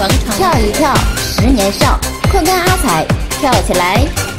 广场跳一跳，十年少，快跟阿彩跳起来！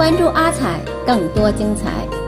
关注阿彩，更多精彩。